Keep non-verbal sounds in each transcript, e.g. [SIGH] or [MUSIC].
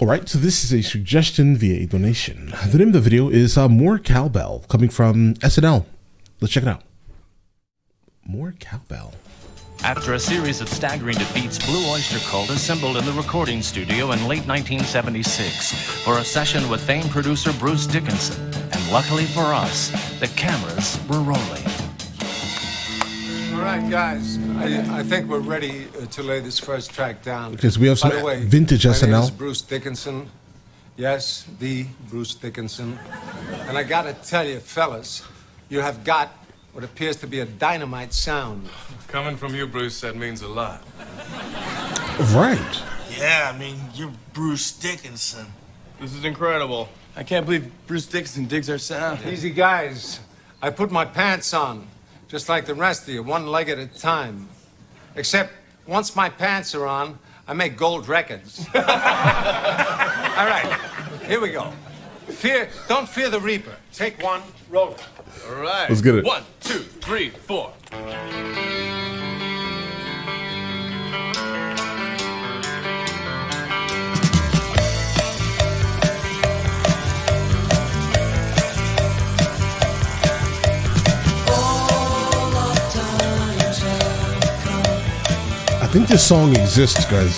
All right, so this is a suggestion via a donation. The name of the video is uh, More Cowbell, coming from SNL. Let's check it out. More Cowbell. After a series of staggering defeats, Blue Oyster Cult assembled in the recording studio in late 1976 for a session with famed producer Bruce Dickinson. And luckily for us, the cameras were rolling. All right, guys. I, I think we're ready uh, to lay this first track down. Because we have some By the way, vintage my name SNL. is Bruce Dickinson. Yes, the Bruce Dickinson. And I gotta tell you, fellas, you have got what appears to be a dynamite sound. Coming from you, Bruce, that means a lot. Right. Yeah, I mean, you're Bruce Dickinson. This is incredible. I can't believe Bruce Dickinson digs our sound. Easy, guys. I put my pants on, just like the rest of you, one leg at a time. Except once my pants are on, I make gold records. [LAUGHS] All right, here we go. Fear, don't fear the Reaper. Take one, roll it. All right. Let's get it. One, two, three, four. Think this song exists, guys.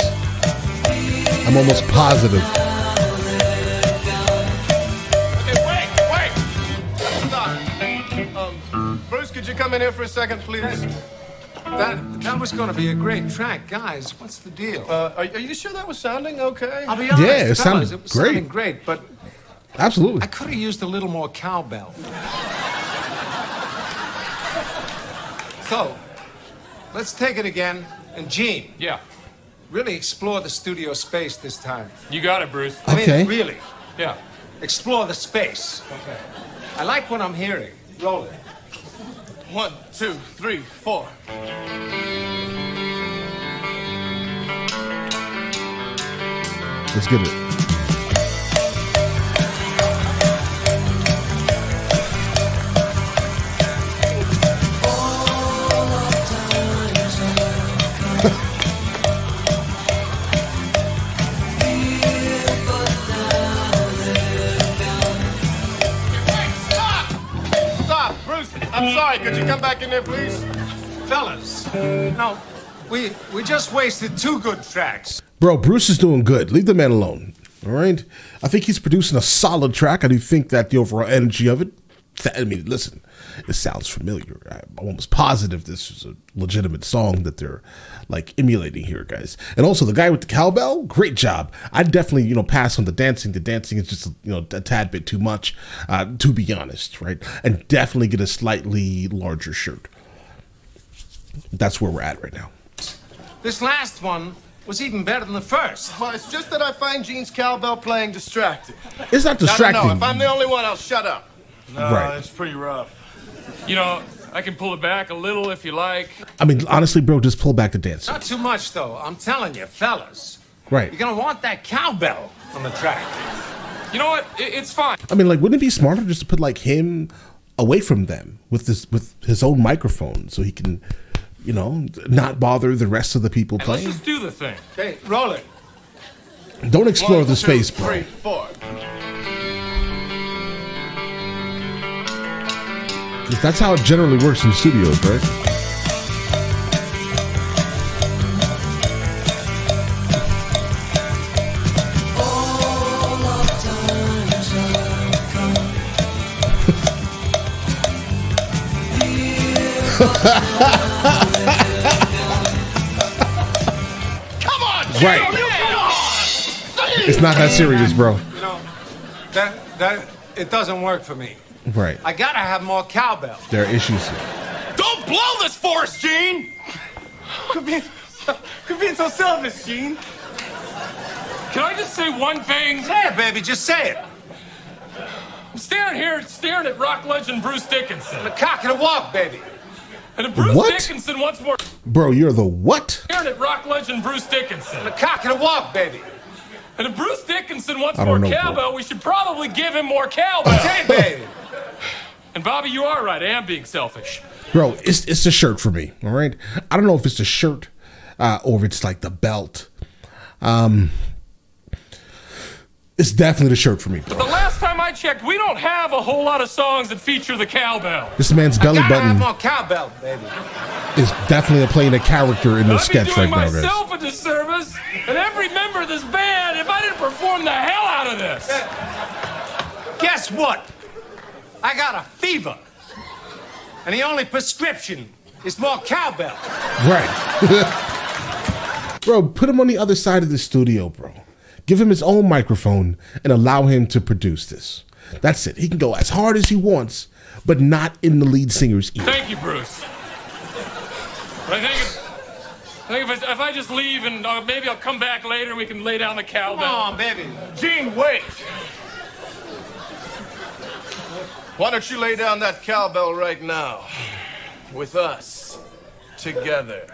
I'm almost positive. Hey, wait, wait! Stop. Um, Bruce, could you come in here for a second, please? That, that was going to be a great track. Guys, what's the deal? Uh, are, are you sure that was sounding okay? I'll be honest, Yeah, it fellas, sounded it was great. sounding great, but Absolutely. I could have used a little more cowbell. so, let's take it again. And Gene, Yeah. really explore the studio space this time. You got it, Bruce. I Okay. mean, really, Yeah. explore the space. Okay. I like what I'm hearing. Roll it. One, two, three, four. Let's get it. I'm sorry. Could you come back in there, please? Fellas, no, we, we just wasted two good tracks. Bro, Bruce is doing good. Leave the man alone. All right. I think he's producing a solid track. I do think that the overall energy of it. I mean, listen, it sounds familiar. I'm almost positive this is a legitimate song that they're like emulating here, guys. And also the guy with the cowbell, great job. I definitely, you know, pass on the dancing. The dancing is just, you know, a tad bit too much, uh, to be honest, right? And definitely get a slightly larger shirt. That's where we're at right now. This last one was even better than the first. Well, it's just that I find Gene's cowbell playing distracting. It's not No, no, distracting. no. If I'm the only one, I'll shut up. No, Right. it's pretty rough. You know, I can pull it back a little if you like. I mean, honestly, bro, just pull back the dance. Not too much, though. I'm telling you, fellas. Right. You're gonna want that cowbell on the track. You know what? It, it's fine. I mean, like, wouldn't it be smarter just to put like him away from them with this with his own microphone so he can, you know, not bother the rest of the people And let's playing? just do the thing. Okay, roll it. Don't explore One, the two, space, bro. Three, four. That's how it generally works in studios, right? Come on, Right. It's not that serious, bro. You know, that that it doesn't work for me. Right. I gotta have more cowbell. There are issues here. Don't blow this for us, Gene! Quit being, quit being so selfish, Gene. Can I just say one thing? Say it, baby. Just say it. I'm standing here staring at rock legend Bruce Dickinson. The cock and a walk, baby. And if Bruce What? Dickinson wants more Bro, you're the what? staring at rock legend Bruce Dickinson. The cock and a walk, baby. And if Bruce Dickinson wants more don't know, bro. cowbell, we should probably give him more cowbell. Say it, baby. And Bobby, you are right. I am being selfish. Bro, it's it's the shirt for me. All right. I don't know if it's the shirt uh, or if it's like the belt. Um, It's definitely the shirt for me, But the last time I checked, we don't have a whole lot of songs that feature the cowbell. This man's belly Gotta have button cowbell, baby. is definitely playing a character in this I'd be sketch doing right now, guys. myself a disservice and every member of this band if I didn't perform the hell out of this. Guess what? I got a fever. And the only prescription is more cowbell. Right. [LAUGHS] bro, put him on the other side of the studio, bro. Give him his own microphone and allow him to produce this. That's it. He can go as hard as he wants, but not in the lead singer's ear. Thank you, Bruce. But I think if, I think if I, if I just leave and uh, maybe I'll come back later and we can lay down the cowbell. Come on, baby. Gene, wait. Why don't you lay down that cowbell right now? With us. Together.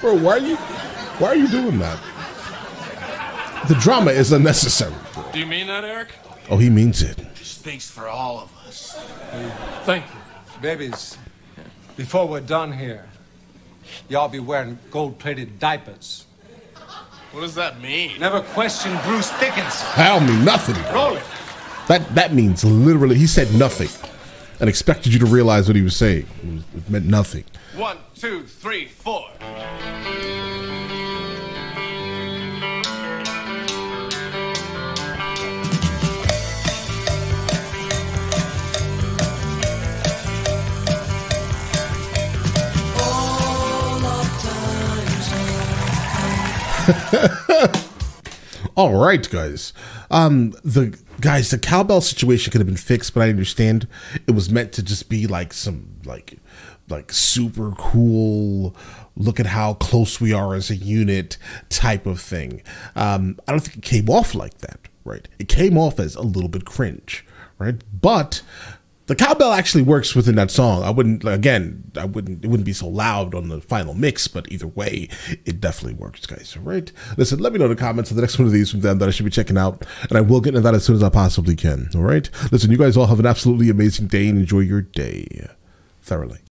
Bro, why are you why are you doing that? The drama is unnecessary. Do you mean that, Eric? Oh, he means it. Speaks for all of us. Thank you. Babies, before we're done here, y'all be wearing gold plated diapers. What does that mean? Never question Bruce Dickinson. Hell mean nothing. Roll it. That that means literally he said nothing and expected you to realize what he was saying. It, was- it meant nothing. One, two, three, four. [LAUGHS] All right, guys. Um, the guys, the cowbell situation could have been fixed, but I understand it was meant to just be like some like like super cool. Look at how close we are as a unit type of thing. Um, I don't think it came off like that, right? It came off as a little bit cringe, right? But the cowbell actually works within that song. I wouldn't again, I wouldn't it wouldn't be so loud on the final mix, but either way, it definitely works, guys. All right. Listen, let me know in the comments of the next one of these from them that I should be checking out, and I will get into that as soon as I possibly can. All right. Listen, you guys all have an absolutely amazing day and enjoy your day thoroughly.